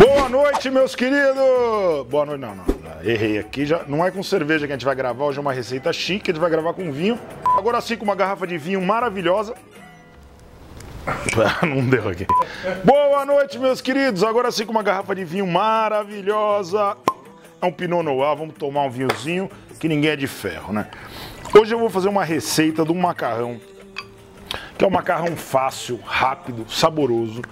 Boa noite, meus queridos! Boa noite, não, não, não, errei aqui. Já, não é com cerveja que a gente vai gravar, hoje é uma receita chique, a gente vai gravar com vinho. Agora sim, com uma garrafa de vinho maravilhosa. Não deu aqui. Boa noite, meus queridos. Agora sim, com uma garrafa de vinho maravilhosa. É um Pinot Noir, vamos tomar um vinhozinho, que ninguém é de ferro, né? Hoje eu vou fazer uma receita de um macarrão, que é um macarrão fácil, rápido, saboroso.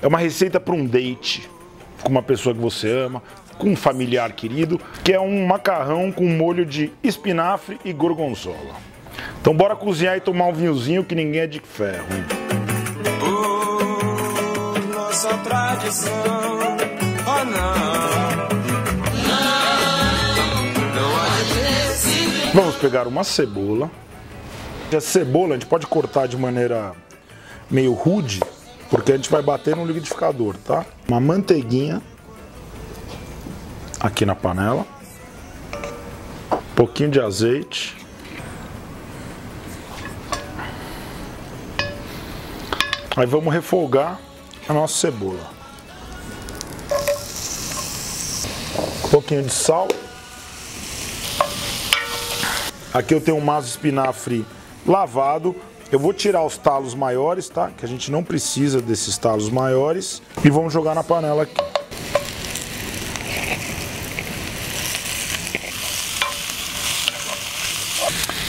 É uma receita para um date com uma pessoa que você ama, com um familiar querido, que é um macarrão com molho de espinafre e gorgonzola. Então bora cozinhar e tomar um vinhozinho que ninguém é de ferro. Oh, nossa tradição, oh não. Vamos pegar uma cebola. A cebola a gente pode cortar de maneira meio rude, porque a gente vai bater no liquidificador, tá? Uma manteiguinha aqui na panela. Um pouquinho de azeite. Aí vamos refogar a nossa cebola. Um pouquinho de sal. Aqui eu tenho um maço de espinafre lavado. Eu vou tirar os talos maiores, tá? Que a gente não precisa desses talos maiores. E vamos jogar na panela aqui.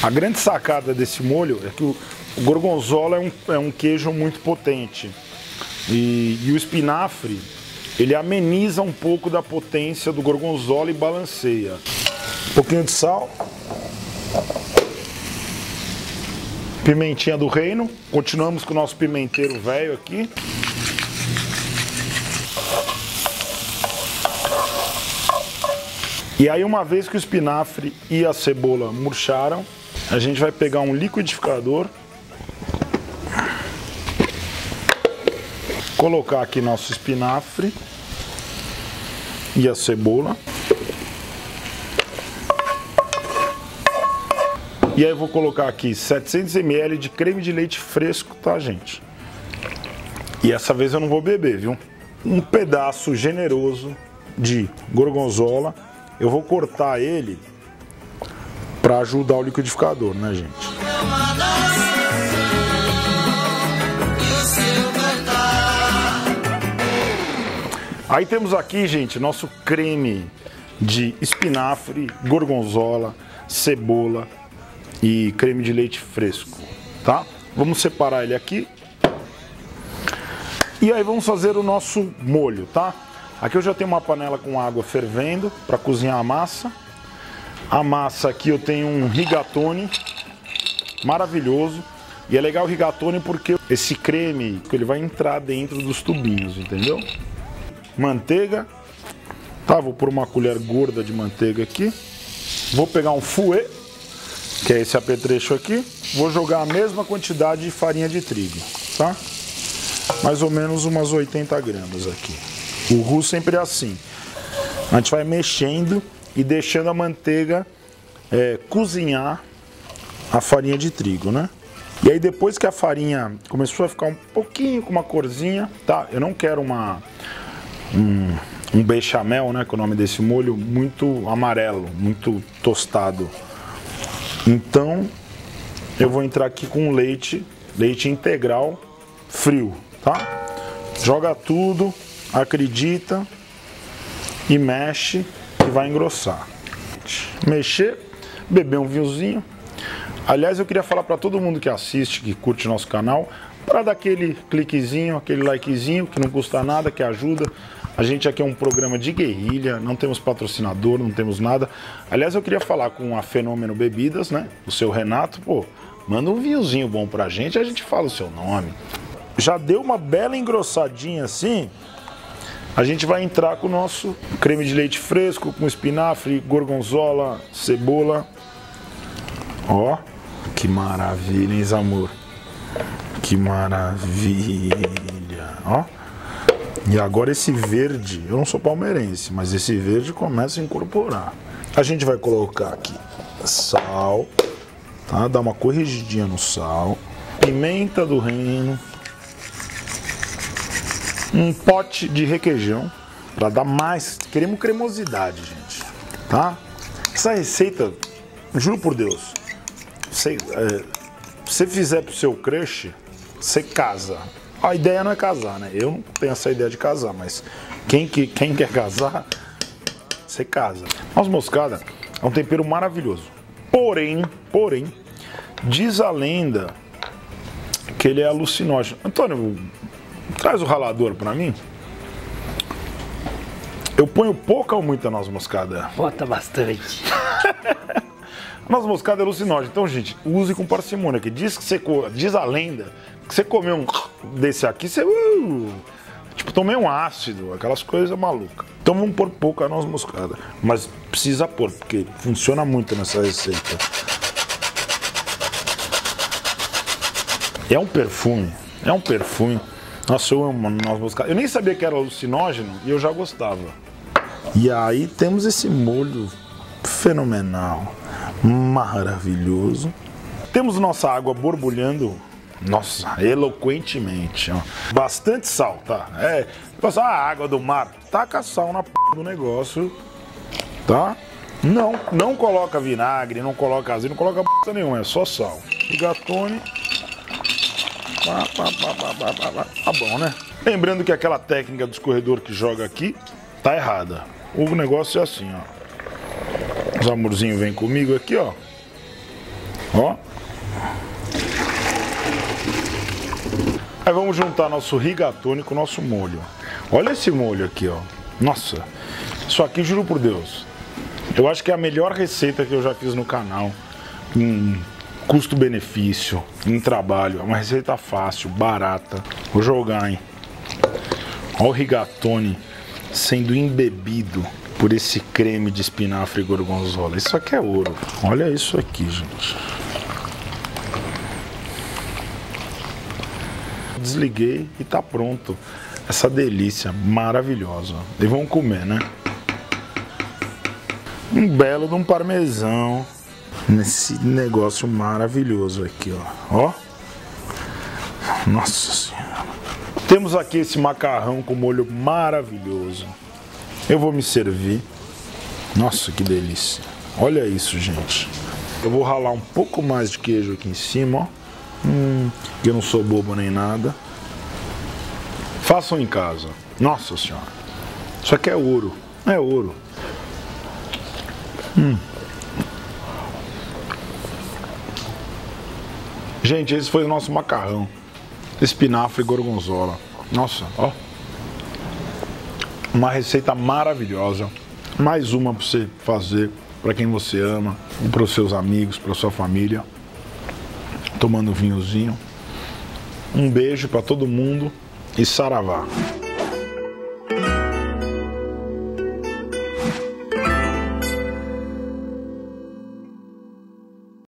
A grande sacada desse molho é que o gorgonzola é um, é um queijo muito potente. E, e o espinafre, ele ameniza um pouco da potência do gorgonzola e balanceia. Um pouquinho de sal. Pimentinha do reino. Continuamos com o nosso pimenteiro velho aqui. E aí uma vez que o espinafre e a cebola murcharam, a gente vai pegar um liquidificador, colocar aqui nosso espinafre e a cebola. E aí eu vou colocar aqui 700 ml de creme de leite fresco, tá, gente? E essa vez eu não vou beber, viu? Um pedaço generoso de gorgonzola. Eu vou cortar ele para ajudar o liquidificador, né, gente? Aí temos aqui, gente, nosso creme de espinafre, gorgonzola, cebola e creme de leite fresco, tá? Vamos separar ele aqui. E aí vamos fazer o nosso molho, tá? Aqui eu já tenho uma panela com água fervendo para cozinhar a massa. A massa aqui eu tenho um rigatone maravilhoso. E é legal o rigatone porque esse creme ele vai entrar dentro dos tubinhos, entendeu? Manteiga. Tá, vou pôr uma colher gorda de manteiga aqui. Vou pegar um fouet, que é esse apetrecho aqui. Vou jogar a mesma quantidade de farinha de trigo, tá? Mais ou menos umas 80 gramas aqui. O roux sempre é assim. A gente vai mexendo e deixando a manteiga é, cozinhar a farinha de trigo, né? E aí depois que a farinha começou a ficar um pouquinho com uma corzinha, tá? Eu não quero uma um, um bechamel, né? Com o nome desse molho muito amarelo, muito tostado. Então eu vou entrar aqui com leite, leite integral frio, tá? Joga tudo, acredita e mexe e vai engrossar. Mexer, beber um vinhozinho. Aliás, eu queria falar para todo mundo que assiste, que curte nosso canal, para dar aquele cliquezinho, aquele likezinho que não custa nada, que ajuda. A gente aqui é um programa de guerrilha, não temos patrocinador, não temos nada. Aliás, eu queria falar com a Fenômeno Bebidas, né? O seu Renato, pô, manda um vinhozinho bom pra gente, a gente fala o seu nome. Já deu uma bela engrossadinha assim, a gente vai entrar com o nosso creme de leite fresco, com espinafre, gorgonzola, cebola. Ó, que maravilha, hein, amor? Que maravilha, ó. E agora esse verde, eu não sou palmeirense, mas esse verde começa a incorporar. A gente vai colocar aqui sal, tá? Dar uma corrigidinha no sal. Pimenta do reino. Um pote de requeijão, Para dar mais, queremos cremosidade, gente, tá? Essa receita, juro por Deus, você, é, você fizer pro seu crush, você casa. A ideia não é casar, né? Eu não tenho essa ideia de casar, mas quem, que, quem quer casar, você casa. Noz moscada é um tempero maravilhoso. Porém, porém, diz a lenda que ele é alucinógeno. Antônio, traz o ralador para mim. Eu ponho pouca ou muita noz moscada? Bota bastante. noz moscada é alucinógena. Então, gente, use com parcimônia. Que diz que você diz a lenda que você comer um desse aqui, você uh, tipo tomei um ácido, aquelas coisas malucas. Então vamos pôr pouca noz moscada, mas precisa pôr porque funciona muito nessa receita. É um perfume, é um perfume. Nossa, eu amo noz moscada. Eu nem sabia que era alucinógeno e eu já gostava. E aí temos esse molho fenomenal, maravilhoso. Temos nossa água borbulhando, nossa, eloquentemente. Ó. Bastante sal, tá? É, passar a água do mar, taca sal na p do negócio, tá? Não, não coloca vinagre, não coloca azeite, não coloca p nenhuma, é só sal. Rigatone. Tá bom, né? Lembrando que aquela técnica do escorredor que joga aqui tá errada. O negócio é assim, ó. Os amorzinhos vêm comigo aqui, ó. Ó. Aí vamos juntar nosso rigatone com o nosso molho. Olha esse molho aqui, ó. Nossa, isso aqui, juro por Deus, eu acho que é a melhor receita que eu já fiz no canal. Em custo-benefício, em trabalho. É uma receita fácil, barata. Vou jogar, hein? Olha o rigatone sendo embebido por esse creme de espinafre gorgonzola. Isso aqui é ouro. Olha isso aqui, gente. Desliguei e tá pronto. Essa delícia maravilhosa. E vamos comer, né? Um belo de um parmesão nesse negócio maravilhoso aqui, ó. Ó. Nossa senhora. Temos aqui esse macarrão com molho maravilhoso. Eu vou me servir. Nossa, que delícia. Olha isso, gente. Eu vou ralar um pouco mais de queijo aqui em cima, ó. Hum, eu não sou bobo nem nada. Façam em casa. Nossa senhora. Isso aqui é ouro. É ouro. Hum. Gente, esse foi o nosso macarrão. Espinafre e gorgonzola. Nossa, ó. Uma receita maravilhosa. Mais uma para você fazer para quem você ama, para os seus amigos, para sua família. Tomando vinhozinho. Um beijo para todo mundo e saravá.